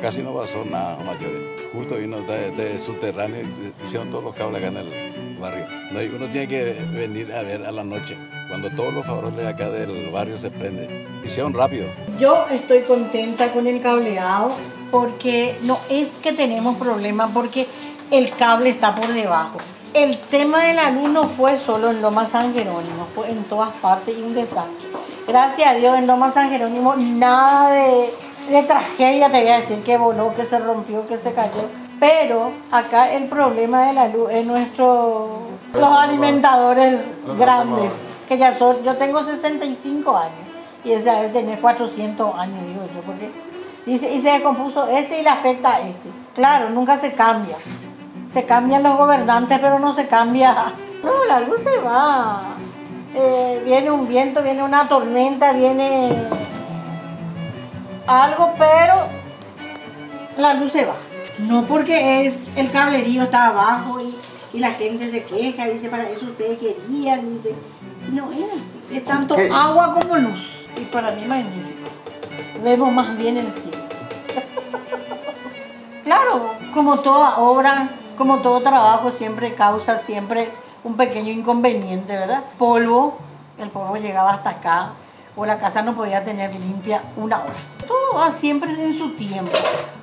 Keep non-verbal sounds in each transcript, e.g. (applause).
casi no pasó nada mayor. Justo vino de, de subterráneo hicieron todos los cables acá en el barrio. Uno tiene que venir a ver a la noche, cuando todos los faroles acá del barrio se prenden. Hicieron rápido. Yo estoy contenta con el cableado porque no es que tenemos problemas, porque el cable está por debajo. El tema de la luz no fue solo en Loma San Jerónimo, fue en todas partes y un desastre. Gracias a Dios en Loma San Jerónimo nada de, de tragedia, te voy a decir, que voló, que se rompió, que se cayó. Pero acá el problema de la luz es nuestro, los alimentadores grandes, que ya son, yo tengo 65 años y esa es tener 400 años, digo yo, porque y se, y se descompuso este y le afecta a este. Claro, nunca se cambia. Se cambian los gobernantes, pero no se cambia. (laughs) No, la luz se va. Eh, viene un viento, viene una tormenta, viene algo, pero la luz se va. No porque es el cablerío está abajo y, y la gente se queja, dice, para eso ustedes querían, dice. No es así. Es tanto ¿Qué? agua como luz. Y para mí magnífico. Vemos más bien el cielo. (laughs) Claro, como toda obra, como todo trabajo, siempre causa siempre un pequeño inconveniente, ¿verdad? Polvo, el polvo llegaba hasta acá, o la casa no podía tener limpia una hora. Siempre en su tiempo,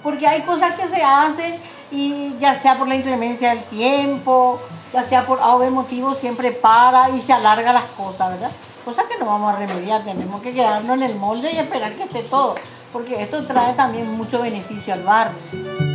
porque hay cosas que se hacen y ya sea por la inclemencia del tiempo, ya sea por algún motivo, siempre para y se alarga las cosas, ¿verdad? Cosas que no vamos a remediar, tenemos que quedarnos en el molde y esperar que esté todo, porque esto trae también mucho beneficio al barrio.